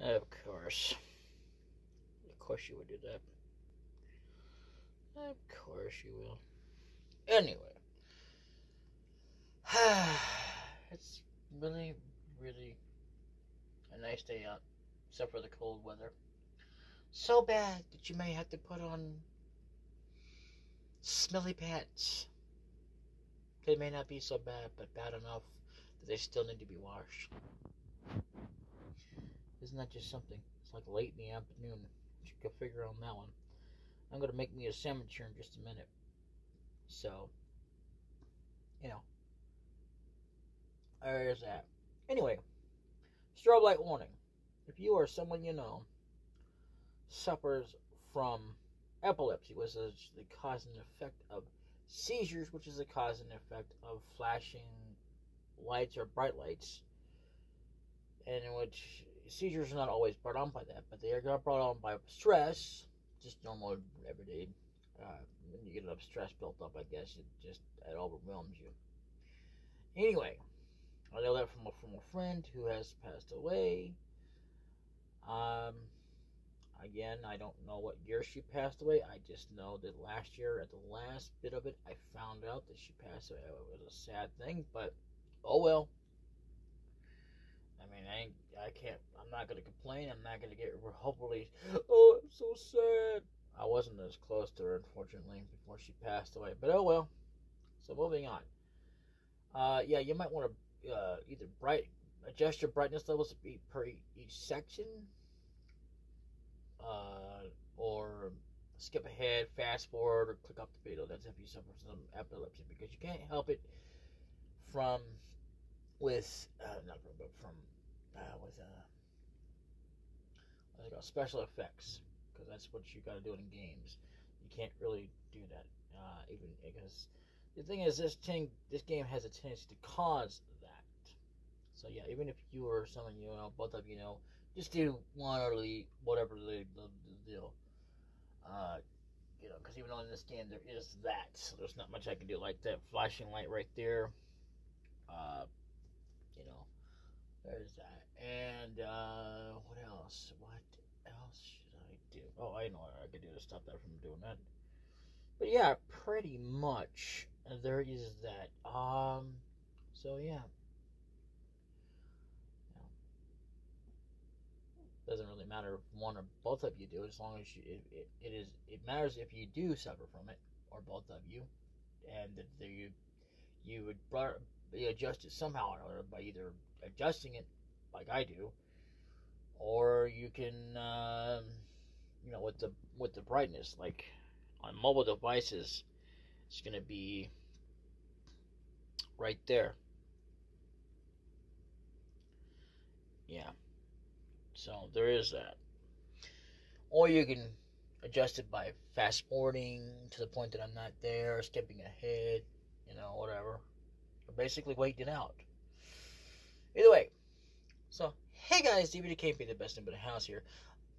Of course. Of course you would do that. Of course you will. Anyway. it's really, really a nice day out, except for the cold weather. So bad that you may have to put on smelly pants. They may not be so bad, but bad enough that they still need to be washed. Isn't that just something? It's like late in the afternoon. You can figure on that one. I'm gonna make me a sandwich here in just a minute. So, you know, there's that. Anyway, strobe light warning. If you or someone you know suffers from epilepsy, which is the cause and effect of seizures, which is the cause and effect of flashing lights or bright lights, and which seizures are not always brought on by that, but they are brought on by stress, just normal everyday. Uh, when you get enough stress built up, I guess it just it overwhelms you. Anyway, I know that from a, from a friend who has passed away. Um, again, I don't know what year she passed away. I just know that last year, at the last bit of it, I found out that she passed away. It was a sad thing, but oh well. I I can't. I'm not gonna complain. I'm not gonna get hopefully. Oh, I'm so sad. I wasn't as close to her, unfortunately, before she passed away. But oh well. So moving on. Uh, yeah, you might want to uh, either bright adjust your brightness levels per each section, uh, or skip ahead, fast forward, or click off the video. That's if you suffer from epilepsy, because you can't help it from with uh, not from, but from uh, with uh, called? special effects because that's what you got to do in games. You can't really do that uh, even because the thing is this thing this game has a tendency to cause that. So yeah, even if you or someone you know, both of you know, just do one or the whatever the, the, the deal. Uh, you know, because even in this game there is that, so there's not much I can do like that flashing light right there. Uh, you know, there's that. And uh, what else? What else should I do? Oh, I know what I could do to stop that from doing that. But yeah, pretty much there is that. Um, so yeah. doesn't really matter if one or both of you do as long as you it, it, it is it matters if you do suffer from it or both of you and that you you would adjust it somehow or other by either adjusting it like I do, or you can, um, you know, with the with the brightness, like on mobile devices, it's to be right there. Yeah. So there is that. Or you can adjust it by fast forwarding to the point that I'm not there, skipping ahead, you know, whatever basically waiting out. Either way, so hey guys, DVD KP, the best in the house here.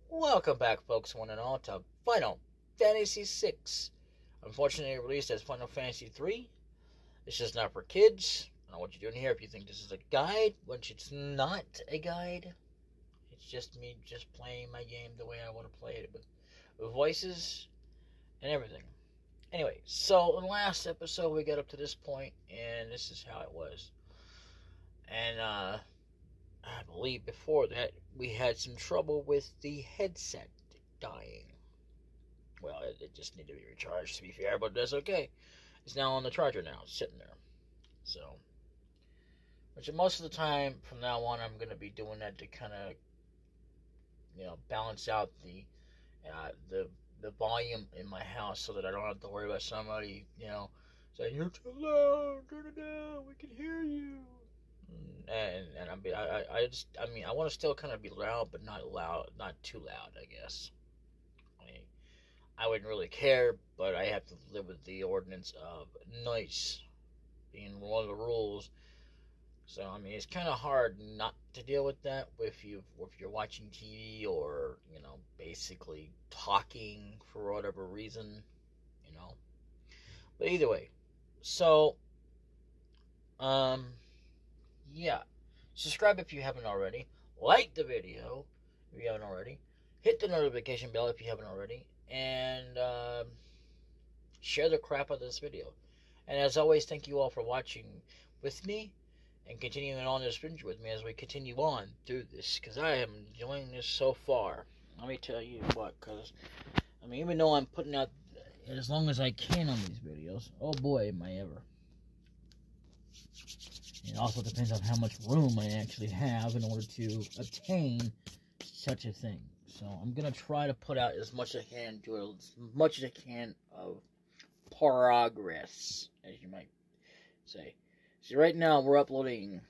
Welcome back, folks, one and all, to Final Fantasy VI. Unfortunately, released as Final Fantasy III. It's just not for kids. I don't know what you're doing here. If you think this is a guide, which it's not a guide, it's just me just playing my game the way I want to play it with, with voices and everything. Anyway, so in the last episode we got up to this point, and this is how it was. And uh, I believe before that we had some trouble with the headset dying. Well, it, it just needed to be recharged to be fair, but that's okay. It's now on the charger now, sitting there. So, which most of the time from now on, I'm going to be doing that to kind of, you know, balance out the uh, the the volume in my house so that I don't have to worry about somebody, you know, saying you're too loud, turn it down, we can hear you. And and I I I just I mean I want to still kind of be loud, but not loud, not too loud, I guess. I mean, I wouldn't really care, but I have to live with the ordinance of noise being one of the rules. So I mean, it's kind of hard not to deal with that if you if you're watching TV or you know basically talking for whatever reason, you know. But either way, so um, yeah, subscribe if you haven't already. Like the video. if you haven't already. Hit the notification bell if you haven't already. And uh, share the crap out of this video. And as always, thank you all for watching with me and continuing on this adventure with me as we continue on through this. Because I am enjoying this so far. Let me tell you what, because, I mean, even though I'm putting out as long as I can on these videos, oh boy, am I ever. It also depends on how much room I actually have in order to obtain such a thing. So I'm gonna try to put out as much as I can, do as much as I can of progress, as you might say. See, right now we're uploading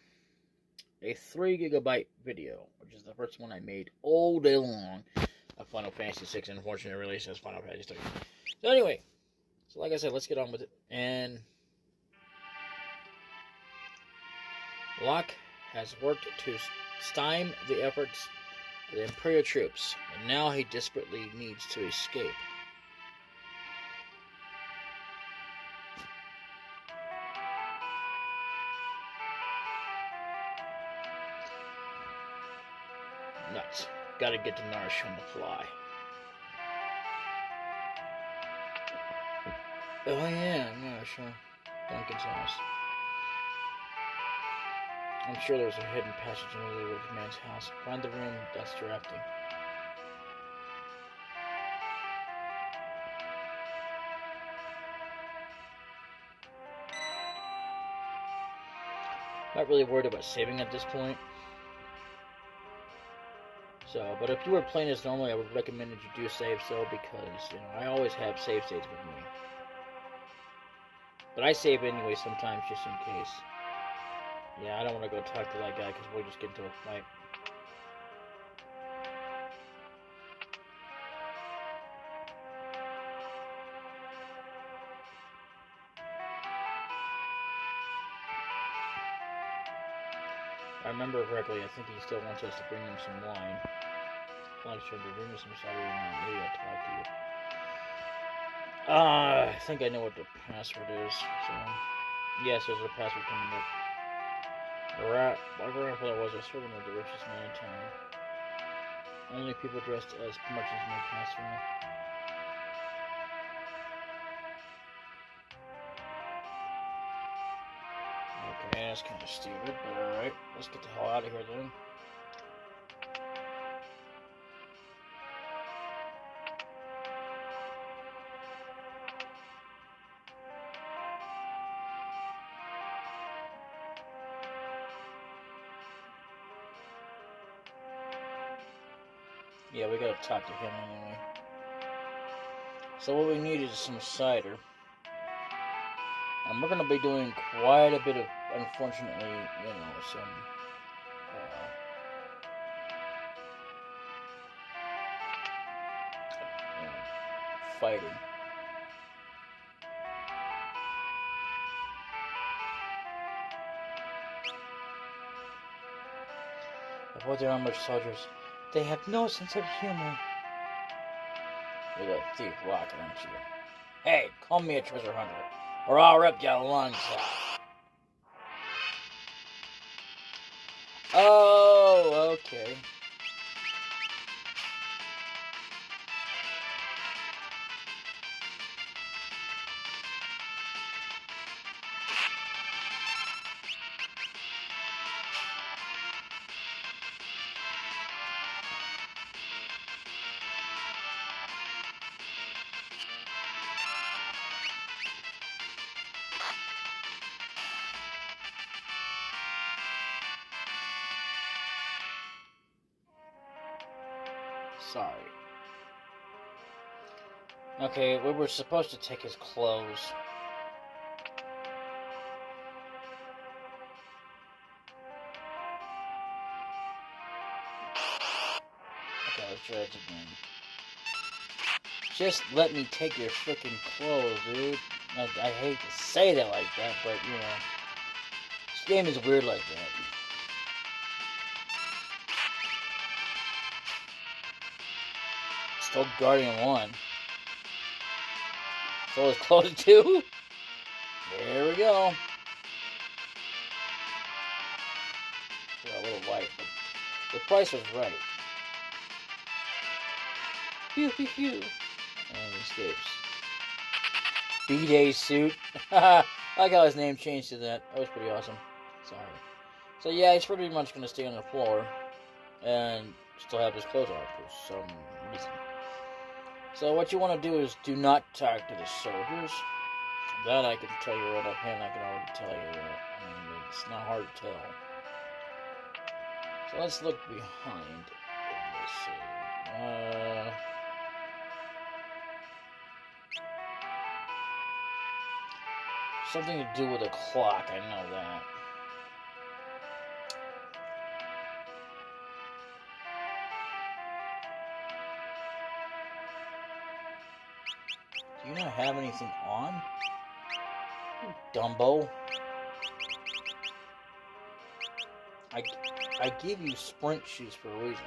a three gigabyte video, which is the first one I made all day long of Final Fantasy VI. Unfortunately, release as Final Fantasy 3. So anyway, so like I said, let's get on with it. And Locke has worked to stymie the efforts of the Imperial troops, and now he desperately needs to escape. Nuts. Gotta get to Narshe on the fly. Oh yeah, yeah, sure. Duncan's house. I'm sure there's a hidden passage in the rich man's house. Find the room that's drafting. Not really worried about saving at this point. So, but if you were playing this normally, I would recommend that you do save so because, you know, I always have save states with me. But I save anyway sometimes just in case. Yeah, I don't want to go talk to that guy because we'll just get into a fight. I remember correctly, I think he still wants us to bring him some wine. Lunch to bring me some cider and maybe I'll talk to you. Uh, I think I know what the password is. So, yes, there's a password coming up. Alright, my grandfather was a servant of the richest man in town. Only people dressed as merchants may pass through. Okay, that's kind of stupid, but alright. Let's get the hell out of here then. To him anyway. So what we need is some cider. And we're gonna be doing quite a bit of, unfortunately, you know, some uh, fighting. Avoid their armored soldiers. They have no sense of humor. You're that thief Locke, aren't you? Hey, call me a treasure hunter, or I'll rip your lungs out. Oh, okay. Were supposed to take his clothes. Okay, let's try it again. Just let me take your freaking clothes, dude. I, I hate to say that like that, but you know, this game is weird like that. Still Guardian 1. So it's close to 2. There we go. Got a little white, but the price was right. Pew pew pew. And he escapes. B-Day suit. I like how his name changed to that. That was pretty awesome. Sorry. So yeah, he's pretty much gonna stay on the floor and still have his clothes on for some. So what you want to do is do not talk to the soldiers. That I can tell you right offhand. I can already tell you that. I mean, it's not hard to tell. So let's look behind. Uh, something to do with a clock. I know that. You not have anything on? Dumbo. I, I give you sprint shoes for a reason.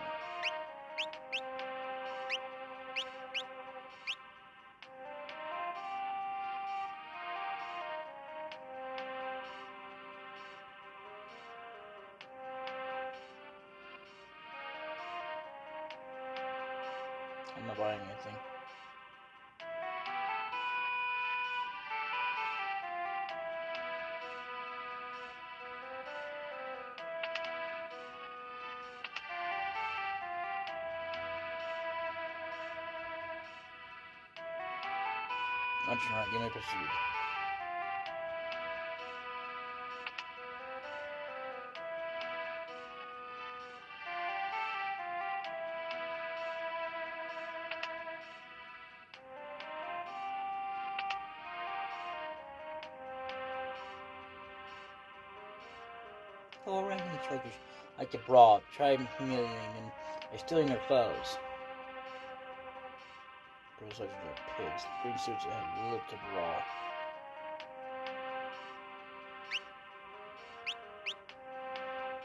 That's right, give me proceed. All right, like to brawl, try humiliating them by stealing their clothes. Such are pigs. That have lived to brawl.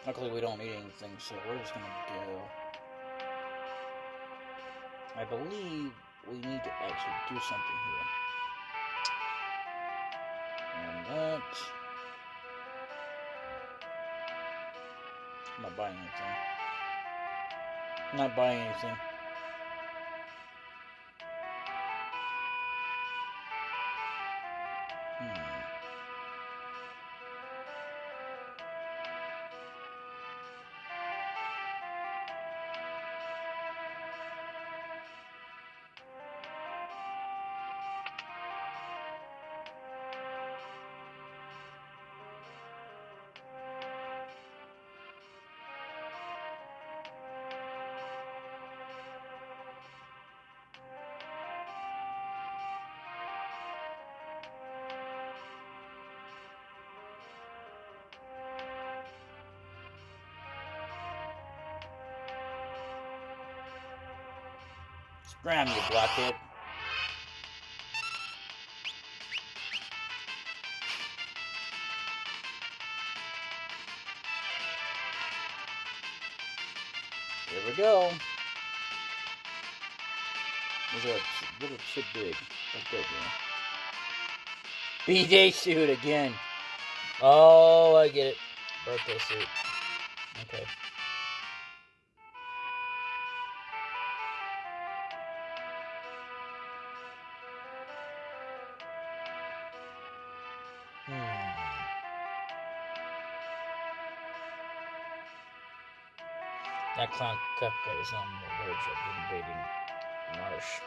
Luckily, we don't need anything, so we're just gonna go. I believe we need to actually do something here. And that. I'm not buying anything. I'm not buying anything. Scram, you blockhead. Here we go. These are a little too big. Let's man. B-Day suit again. Oh, I get it. Birthday suit. Kefka is on the verge of invading Narshe.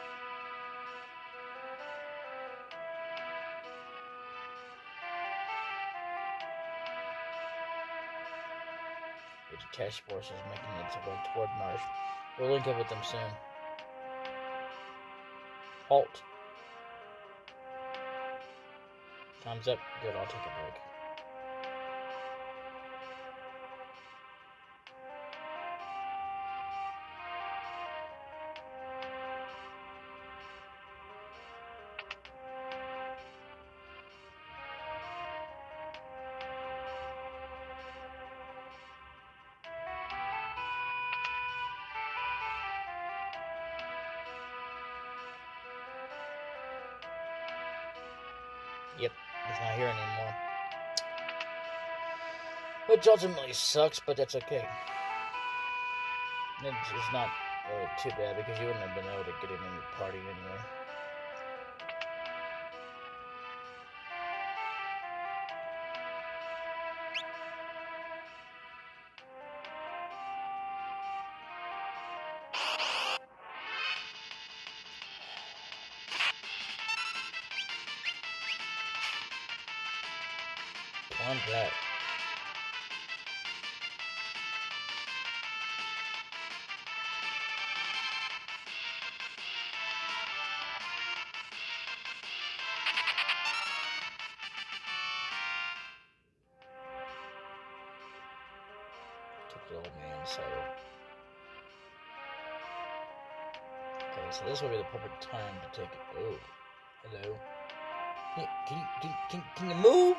The detached force is making its way toward Narshe. We'll link up with them soon. Halt. Time's up. Good, I'll take a break. Which ultimately sucks, but that's okay. It's, not Oh, too bad because you wouldn't have been able to get in the party anyway. So this will be the perfect time to take it. Oh, hello. Can, you, can, can, can you move?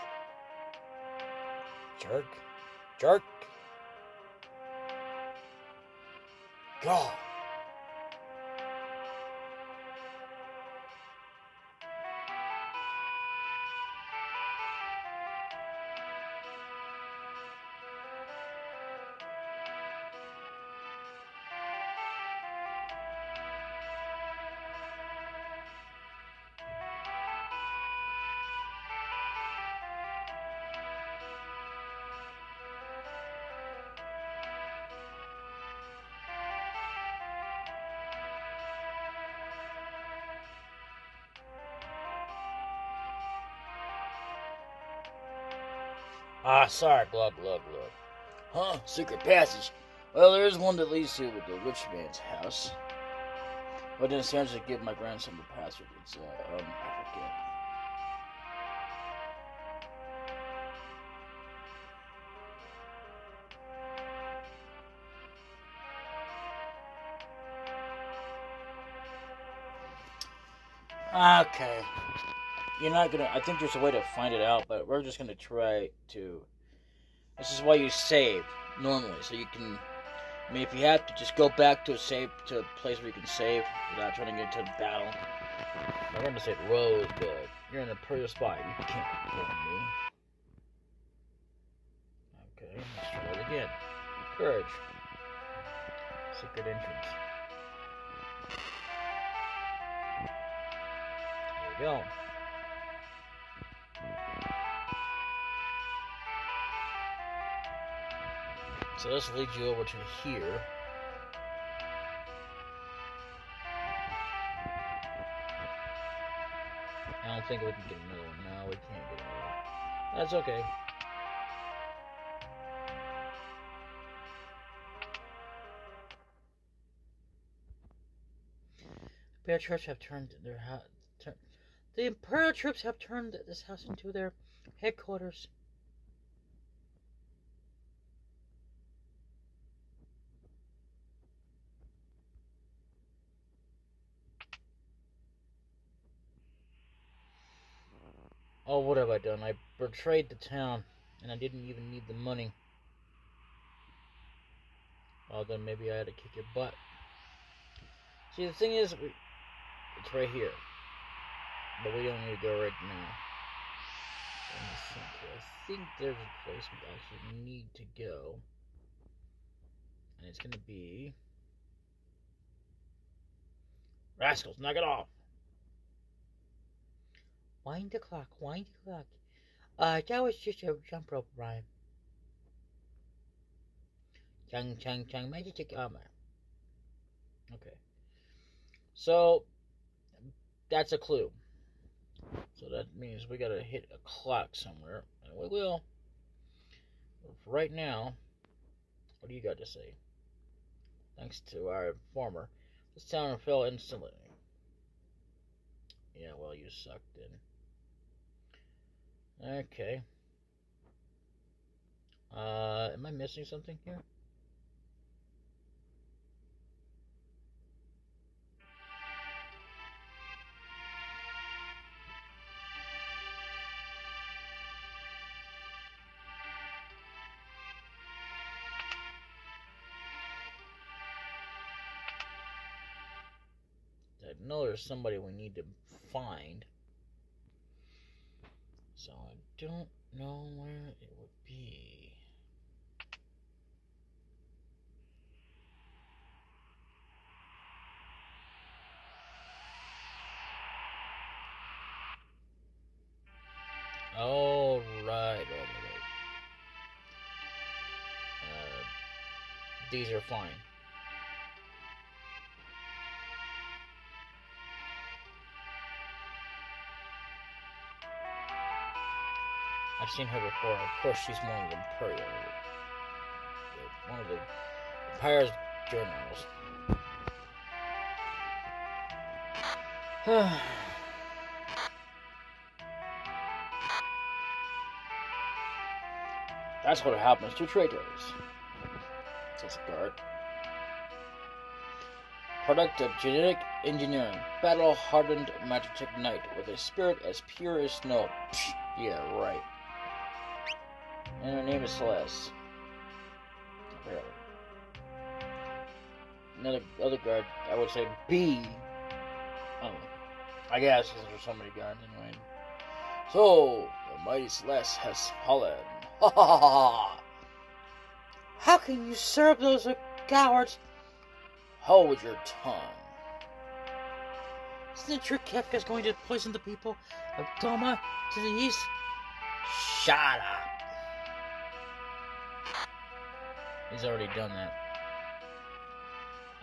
Jerk. Jerk. God. Sorry, glug, glug, glug. Huh? Secret passage. Well, there is one that leads to the rich man's house. But then Sans to give my grandson the password. It's, uh, um, I forget. Okay. You're not gonna. I think there's a way to find it out, but we're just gonna try to. This is why you save normally, so you can. I mean, if you have to, just go back to a save to a place where you can save without trying to get into battle. I'm gonna say Rose, but you're in a pretty spot. You can't kill me. Okay, let's try it again. Courage. Secret entrance. There we go. So this leads you over to here. I don't think we can get another one. No, we can't get another one. That's okay. The Imperial troops have turned their house. Tur- the Imperial troops have turned this house into their headquarters. Oh, what have I done? I betrayed the town, and I didn't even need the money. Well, then maybe I had to kick your butt. See, the thing is, we, it's right here. But we don't need to go right now. Think. I think there's a place we actually need to go. And it's to be... Rascals, knock it off! Wind the clock, wind the clock. Uh, that was just a jump rope rhyme. Chang, chang, chang, magic armor. Okay. So, that's a clue. So that means we gotta hit a clock somewhere. And we will. Right now, what do you got to say? Thanks to our informer, this town fell instantly. Yeah, well, you sucked then. Okay. Uh, am I missing something here? I know there's somebody we need to find. So I don't know where it would be. All right, all right. Uh, these are fine. I've seen her before. Of course, she's uh, one of the Imperial. One of the Empire's journals. That's what happens to traitors. Says guard. Product of genetic engineering. Battle hardened magic knight with a spirit as pure as snow. Yeah, right. And her name is Celes. Apparently. Another other guard, I would say B. Oh, I guess because there's so many guards anyway. So the mighty Celes has fallen. Ha ha ha ha! How can you serve those cowards? Hold your tongue. Isn't it true Kefka's going to poison the people of Doma to the east? Shut up. He's already done that.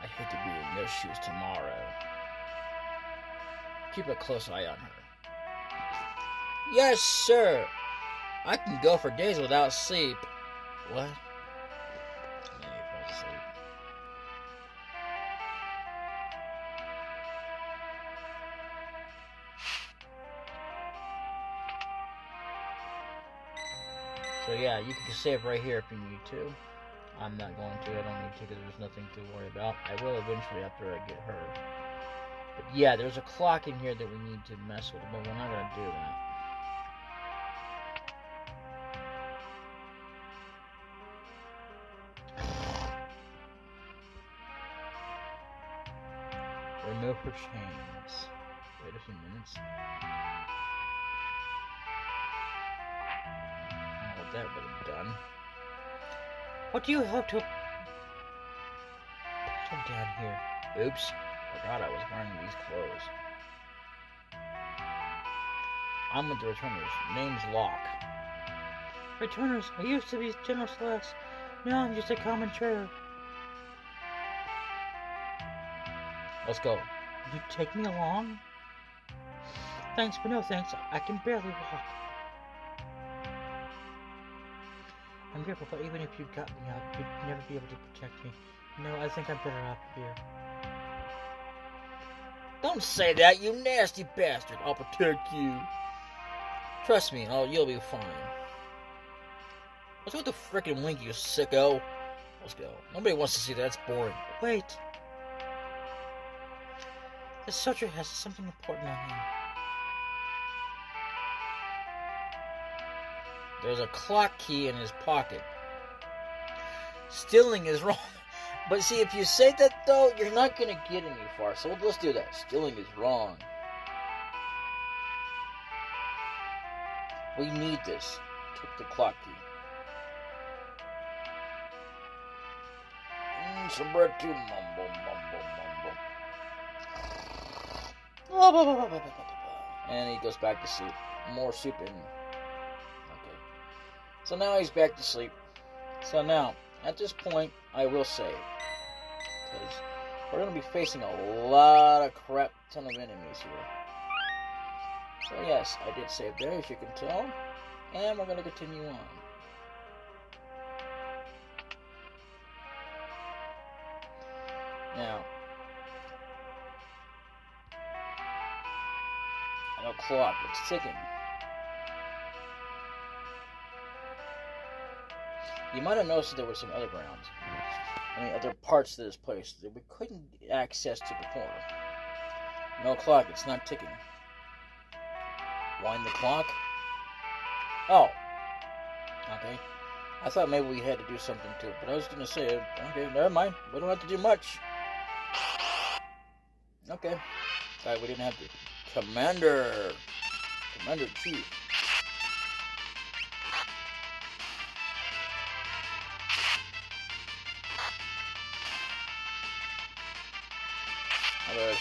I hate to be in their shoes tomorrow. Keep a close eye on her. Yes, sir. I can go for days without sleep. What? So yeah, you can save right here if you need to. I'm not going to. I don't need to because there's nothing to worry about. I will eventually after I get her. But yeah, there's a clock in here that we need to mess with, but we're not going to do that. Remove her chains. Wait a few minutes. Oh, that would have done. What do you have to put him down here? Oops. Forgot I was wearing these clothes. I'm with the returners. Name's Locke. Returners, I used to be General Celes. Now I'm just a common trader. Let's go. You take me along? Thanks, but no thanks. I can barely walk. I'm grateful, but even if you got me out, you'd never be able to protect me. No, I think I'm better off here. Don't say that, you nasty bastard. I'll protect you. Trust me, oh, you'll be fine. What's with the frickin' wink, you sicko? Let's go. Nobody wants to see that. That's boring. Wait. The soldier has something important on him. There's a clock key in his pocket. Stealing is wrong. But see, if you say that though, you're not going to get any far. So let's do that. Stealing is wrong. We need this. Took the clock key. Mm, some bread too. Mumble, mumble, mumble. And he goes back to sleep. More soup in. Okay. So now he's back to sleep. So now, at this point, I will save. Because we're going to be facing a lot of crap ton of enemies here. So yes, I did save there, as you can tell. And we're going to continue on. Now, no clock, it's ticking. You might have noticed that there were some other grounds. I mean, other parts of this place that we couldn't access to before. No clock, it's not ticking. Wind the clock? Oh. Okay. I thought maybe we had to do something to it, but I was gonna say, okay, never mind. We don't have to do much. Okay. Sorry, we didn't have to. Commander! Commander Chief.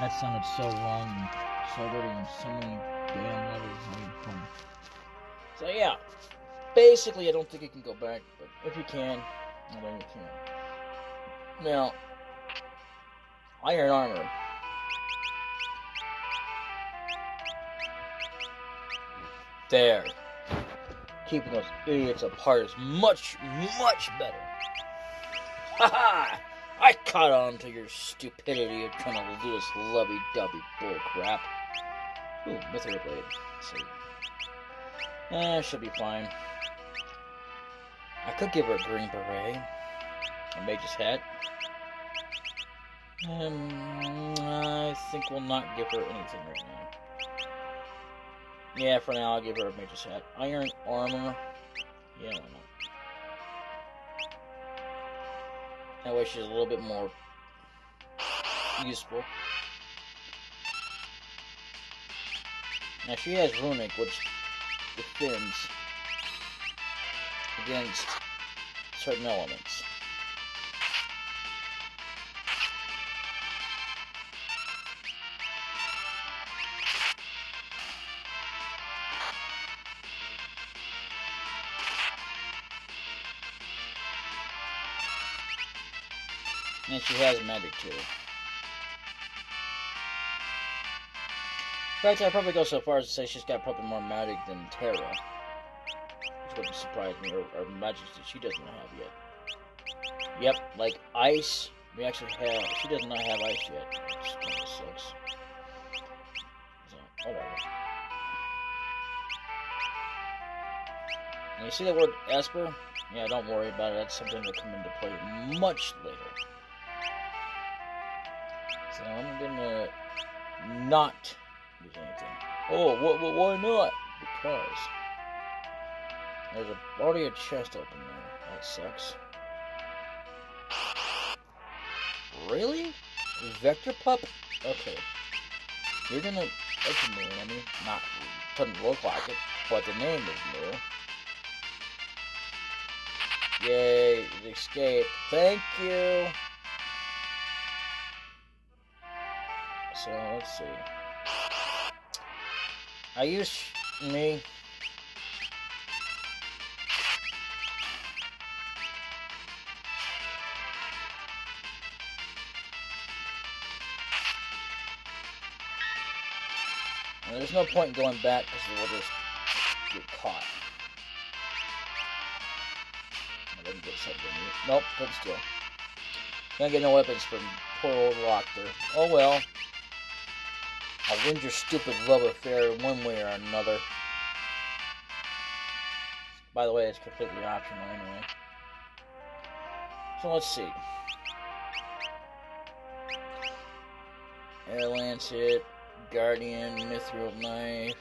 That sounded so wrong and so dirty on so many damn levels. It's not even funny. So yeah, basically, I don't think it can go back, but if you can, well, you can. Now, iron armor. There. Keeping those idiots apart is much, much better. Haha! I caught on to your stupidity of trying to do this lovey-dovey bullcrap. Ooh, Mithril Blade. Sweet. Eh, she'll be fine. I could give her a green beret. A mage's hat. Um, I think we'll not give her anything right now. Yeah, for now I'll give her a mage's hat. Iron armor. Yeah, why not? That way she's a little bit more useful. Now she has runic, which defends against certain elements. She has magic too. In fact, I'd probably go so far as to say she's got probably more magic than Terra. Which wouldn't surprise me, or, or magic that she doesn't have yet. Yep, like ice, we actually have, she does not have ice yet. Which kind of sucks. So, oh whatever. And you see the word Esper? Yeah, don't worry about it, that's something that'll come into play much later. I'm gonna not use anything. Oh, what, what, why not? Because there's a, already a chest open there. That sucks. Really? Vector pup? Okay. You're gonna. That's new. I mean, not doesn't look like it, but the name is new. Yay! escape. Thank you. So let's see. I use me. And there's no point in going back because we'll just get caught. I didn't get something. Nope, but still. Can't get no weapons from poor old Lochter. Oh well. I'll your stupid love affair one way or another. By the way, it's completely optional anyway. So let's see. Air Lancet, Guardian, Mithril Knife.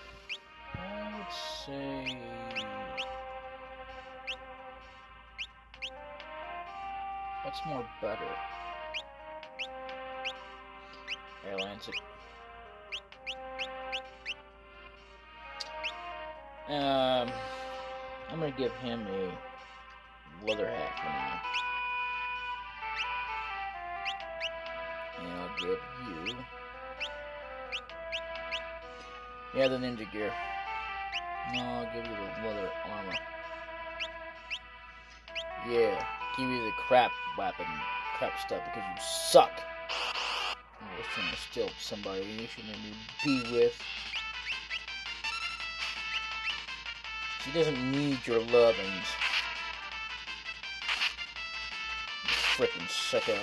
Would say. What's more better? Air Lancet. Um, I'm gonna give him a leather hat for now. And I'll give you. Yeah, the ninja gear. No, I'll give you the leather armor. Yeah, give you the crap weapon, crap stuff because you suck. Was trying to steal somebody you shouldn't be with. She doesn't need your lovings. Freaking sicko.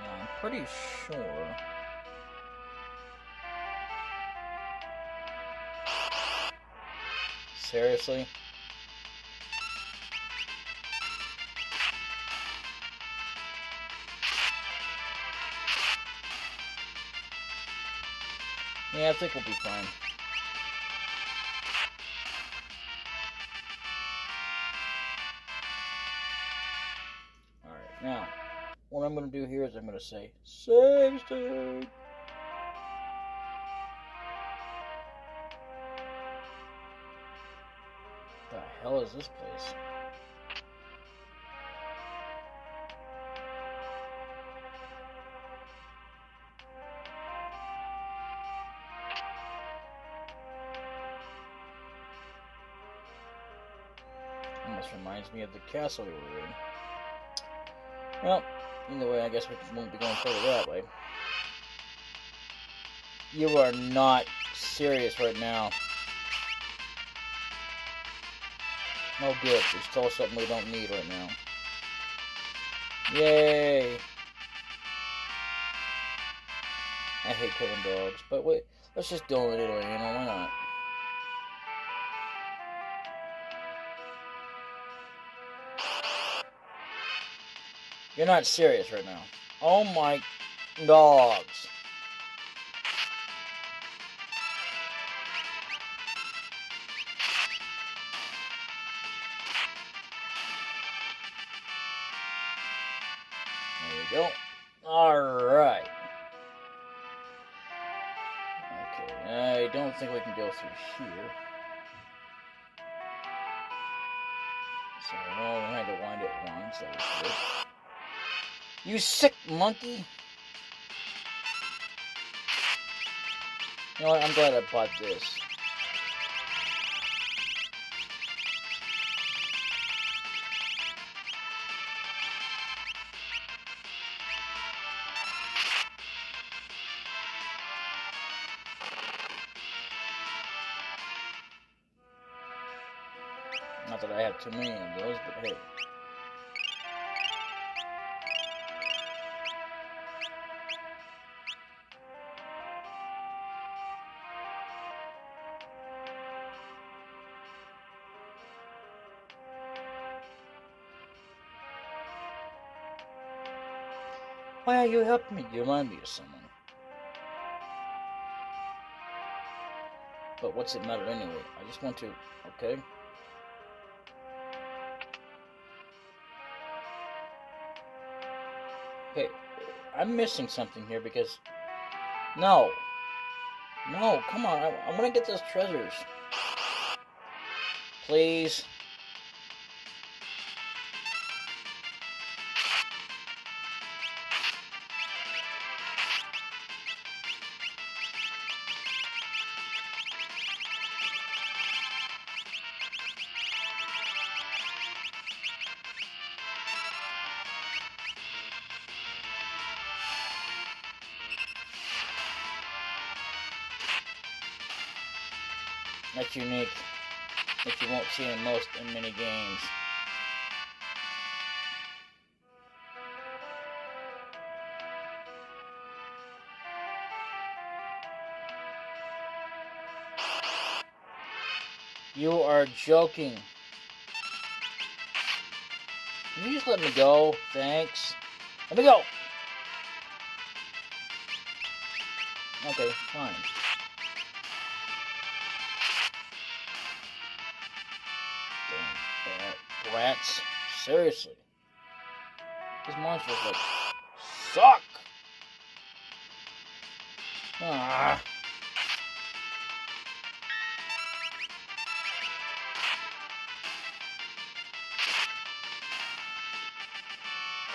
I'm pretty sure. Seriously? Yeah, I think we'll be fine. Alright, now, what I'm going to do here is I'm going to say, Save state! The hell is this place? Me of the castle we were in. Well, either way, I guess we won't be going further that way. You are not serious right now. Oh good, we stole something we don't need right now. Yay! I hate killing dogs, but wait, let's just do it anyway, you know, why not? You're not serious right now. Oh my dogs. There we go. Alright. Okay, I don't think we can go through here. So, we had to wind it once, that was good. You sick monkey! You know what? I'm glad I bought this. Not that I have too many you help me? You remind me of someone. But what's it matter anyway? I just want to, okay? Okay, I'm missing something here because... No. No, come on. I, I want to get those treasures. Please. That's unique. That you won't see in most in many games. You are joking. Can you just let me go? Thanks. Let me go. Okay, fine. Bat brats. Seriously. These monsters like suck. Ah.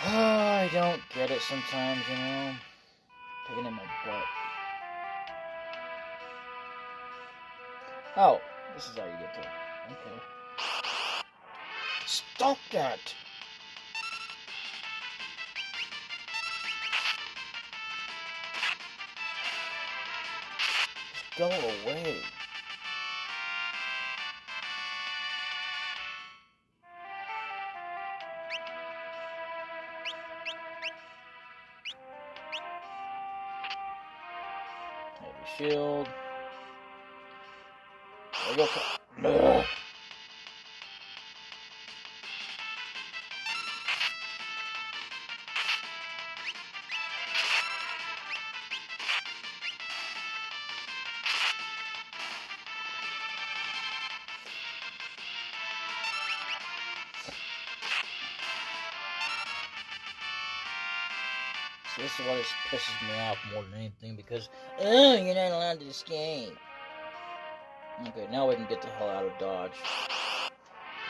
I don't get it sometimes, you know. Pain in my butt. Oh, this is how you get to. Okay. Stop that! Go away. This pisses me off more than anything because, oh, you're not allowed to escape. Okay, now we can get the hell out of Dodge.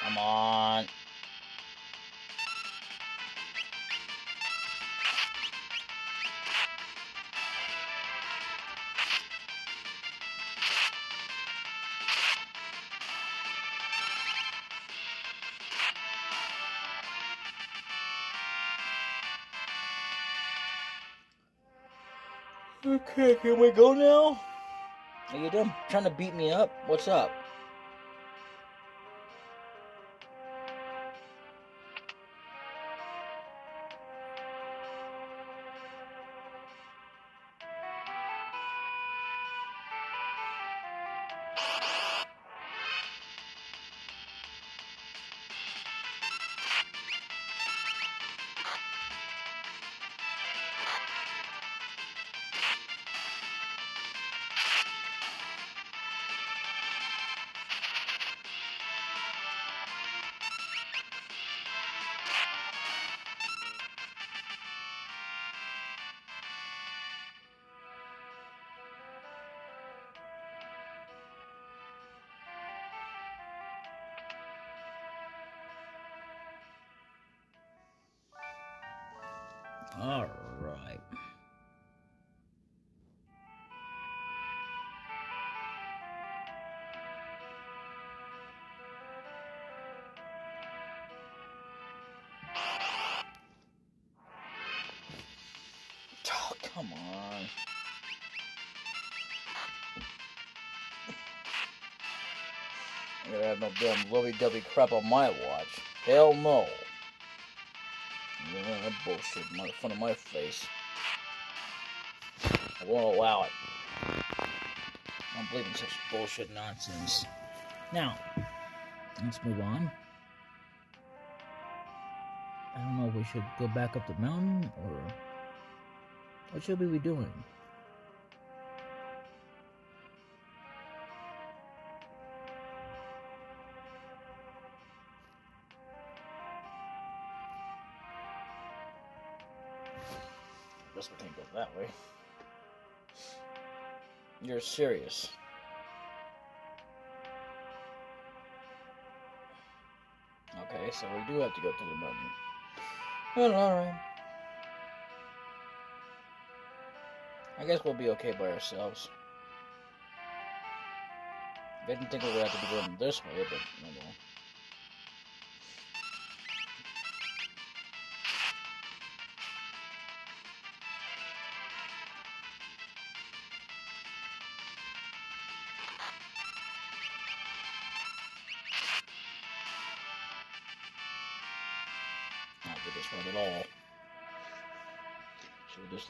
Come on. Okay, can we go now? Are you done trying to beat me up? What's up? I'm gonna have no damn lovey-dovey crap on my watch. Hell no. Yeah, that bullshit in front of my face. I won't allow it. I don't believe in such bullshit nonsense. Now, let's move on. I don't know if we should go back up the mountain or what should we be doing? Way. You're serious. Okay, so we do have to go to the mountain. Well, alright. I guess we'll be okay by ourselves. Didn't think we would have to be going this way, but no well.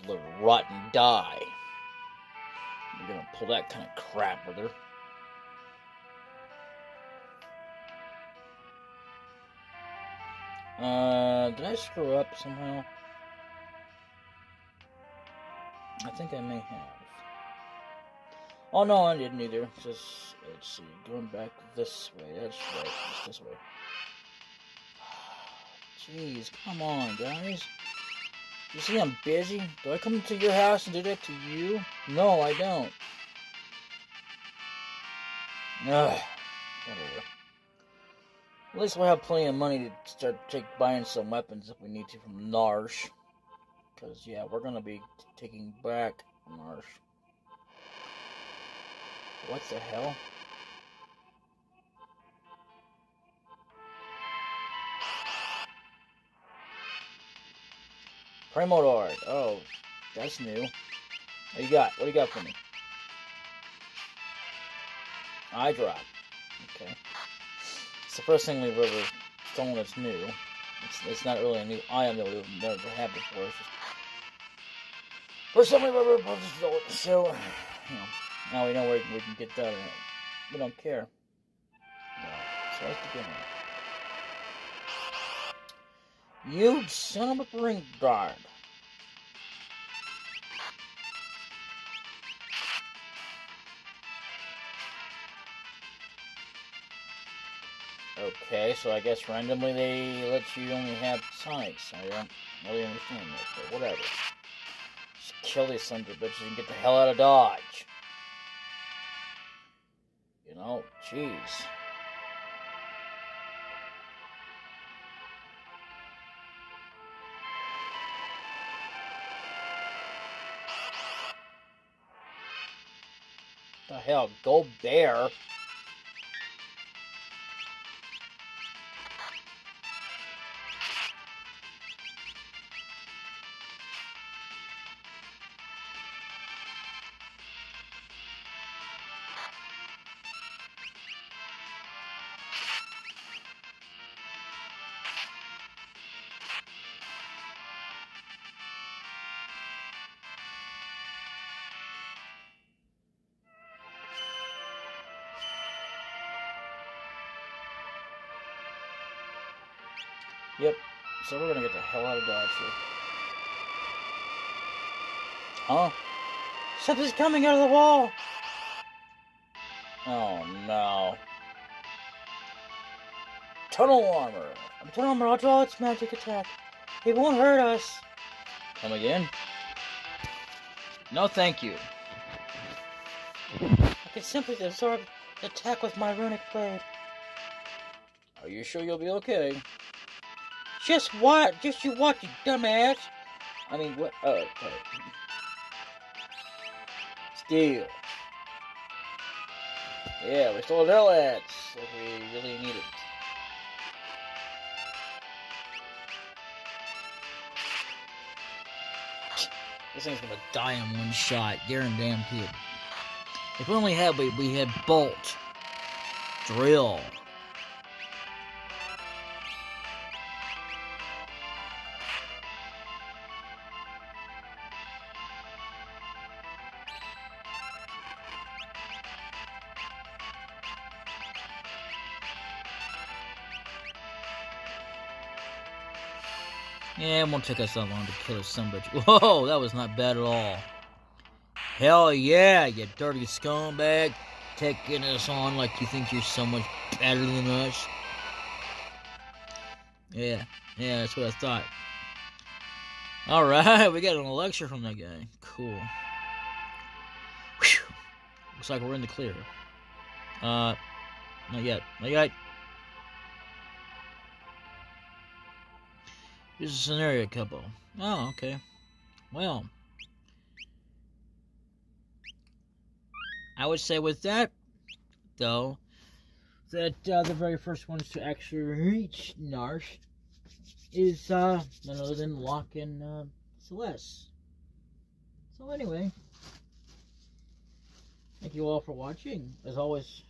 Her rot and die. You're gonna pull that kind of crap with her. Uh, did I screw up somehow? I think I may have. Oh no, I didn't either. Just let's see, going back this way. That's right. This way. Jeez, come on, guys. You see I'm busy? Do I come to your house and do that to you? No, I don't. Ugh, whatever. At least we'll have plenty of money to start take buying some weapons if we need to from Narshe. Because, yeah, we're going to be taking back Narshe. What the hell? Primordite. Oh, that's new. What you got? What do you got for me? Eye drop. Okay. It's the first thing we've ever stolen that's new. It's, it's not really a new item that we've never had before. It's just first time we've ever stolen. So, you know, now we know where we can get that. We don't care. No. So let's begin. You son of a ring guard. Okay, so I guess randomly they let you only have sights. I don't really understand that, but whatever. Just kill these sons of bitches and get the hell out of Dodge. You know, jeez. Hell, go We're gonna get the hell out of Dodge here. Huh? Something's coming out of the wall! Oh no. Tunnel armor! I'm Tunnel armor, I'll draw its magic attack. It won't hurt us. Come again? No, thank you. I can simply absorb the attack with my runic blade. Are you sure you'll be okay? Just what? Just you watch, you dumbass. I mean, what? Oh, okay. Still. Yeah, we stole Zerlats. Like we really need it. This thing's gonna die in one shot, guaranteed. If we only had we, we had bolt, drill, Won't take us that long to kill some bitch. Whoa, that was not bad at all. Hell yeah, you dirty scumbag. Taking us on like you think you're so much better than us. Yeah, yeah, that's what I thought. Alright, we got a lecture from that guy. Cool. Whew. Looks like we're in the clear. Uh, not yet. Not yet. Here's a scenario couple. Oh, okay. Well, I would say with that, though, that uh, the very first ones to actually reach Narshe is uh, none other than Locke and uh, Celes. So anyway, thank you all for watching, as always.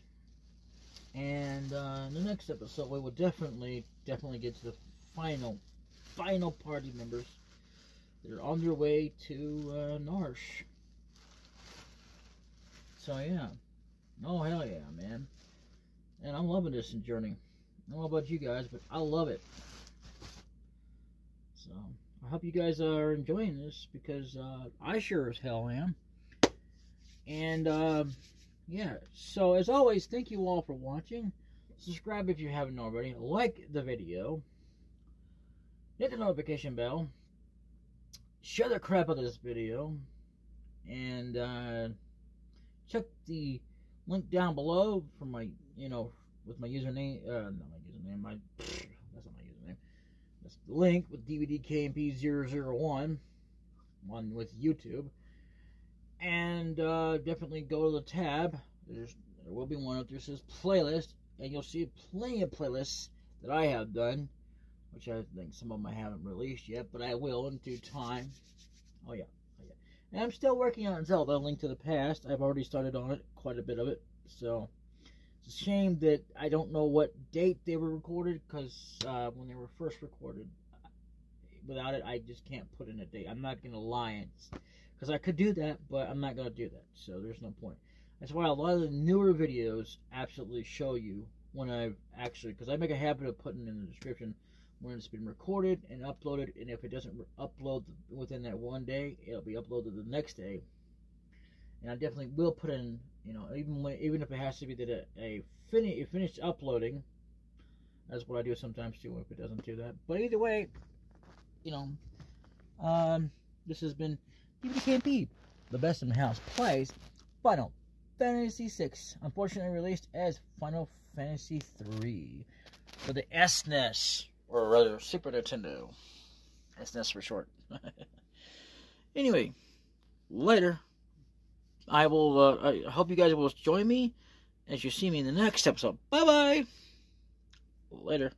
And uh, in the next episode, we will definitely, definitely get to the final final party members They're on their way to uh, Narshe. So yeah. Oh hell yeah, man. And I'm loving this journey. I don't know about you guys, but I love it. So I hope you guys are enjoying this because uh, I sure as hell am. And uh, yeah, so as always, thank you all for watching. Subscribe if you haven't already. Like the video hit the notification bell, share the crap out of this video, and uh, check the link down below for my, you know, with my username, uh, not my username, my, that's not my username, that's the link with DBD KMP001 on with YouTube, and uh, definitely go to the tab, there's, there will be one up there says playlist, and you'll see plenty of playlists that I have done which I think some of them I haven't released yet, but I will in due time. Oh yeah, oh yeah. And I'm still working on Zelda: Link to the Past. I've already started on it, quite a bit of it. So it's a shame that I don't know what date they were recorded, because uh, when they were first recorded, without it, I just can't put in a date. I'm not gonna lie, because I could do that, but I'm not gonna do that. So there's no point. That's why a lot of the newer videos absolutely show you when I've actually, because I make a habit of putting in the description when it's been recorded and uploaded. And if it doesn't upload within that one day, it'll be uploaded the next day. And I definitely will put in, you know, even when, even if it has to be that a, a, fini- finished uploading. That's what I do sometimes too. If it doesn't do that, but either way, you know, um, this has been DVD can't beat. The best in the house plays Final Fantasy VI, unfortunately released as Final Fantasy III for the SNES, or rather Super Nintendo. SNES for short. anyway, later. I will. Uh, I hope you guys will join me as you see me in the next episode. Bye bye. Later.